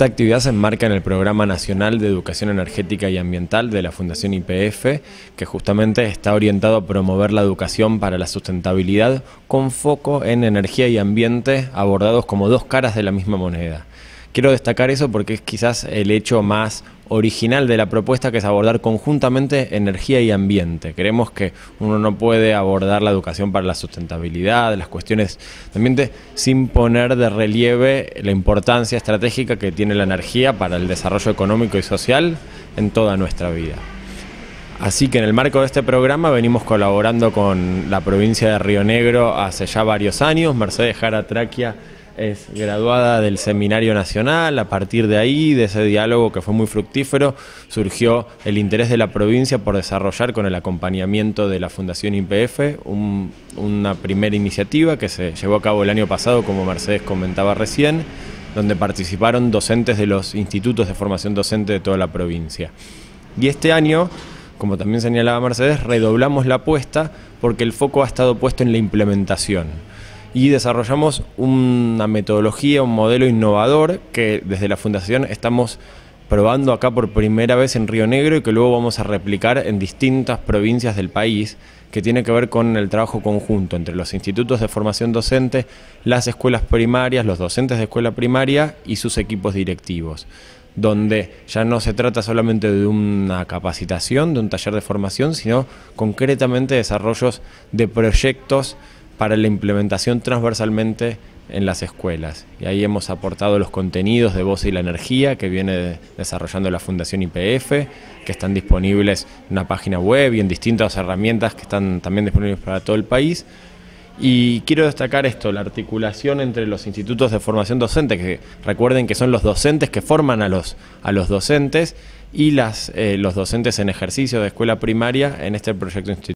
Esta actividad se enmarca en el Programa Nacional de Educación Energética y Ambiental de la Fundación IPF, que justamente está orientado a promover la educación para la sustentabilidad con foco en energía y ambiente abordados como dos caras de la misma moneda. Quiero destacar eso porque es quizás el hecho más original de la propuesta que es abordar conjuntamente energía y ambiente. Creemos que uno no puede abordar la educación para la sustentabilidad, las cuestiones de ambiente, sin poner de relieve la importancia estratégica que tiene la energía para el desarrollo económico y social en toda nuestra vida. Así que en el marco de este programa venimos colaborando con la provincia de Río Negro hace ya varios años. Mercedes Jara Traquia es graduada del Seminario Nacional, a partir de ahí, de ese diálogo que fue muy fructífero, surgió el interés de la provincia por desarrollar con el acompañamiento de la Fundación IPF una primera iniciativa que se llevó a cabo el año pasado, como Mercedes comentaba recién, donde participaron docentes de los institutos de formación docente de toda la provincia. Y este año, como también señalaba Mercedes, redoblamos la apuesta porque el foco ha estado puesto en la implementación y desarrollamos una metodología, un modelo innovador que desde la Fundación estamos probando acá por primera vez en Río Negro y que luego vamos a replicar en distintas provincias del país, que tiene que ver con el trabajo conjunto entre los institutos de formación docente, las escuelas primarias, los docentes de escuela primaria y sus equipos directivos donde ya no se trata solamente de una capacitación, de un taller de formación, sino concretamente desarrollos de proyectos para la implementación transversalmente en las escuelas. Y ahí hemos aportado los contenidos de Voz y la Energía que viene desarrollando la Fundación IPF, que están disponibles en una página web y en distintas herramientas que están también disponibles para todo el país. Y quiero destacar esto, la articulación entre los institutos de formación docente, que recuerden que son los docentes que forman a los, a los docentes y las, eh, los docentes en ejercicio de escuela primaria en este proyecto institucional.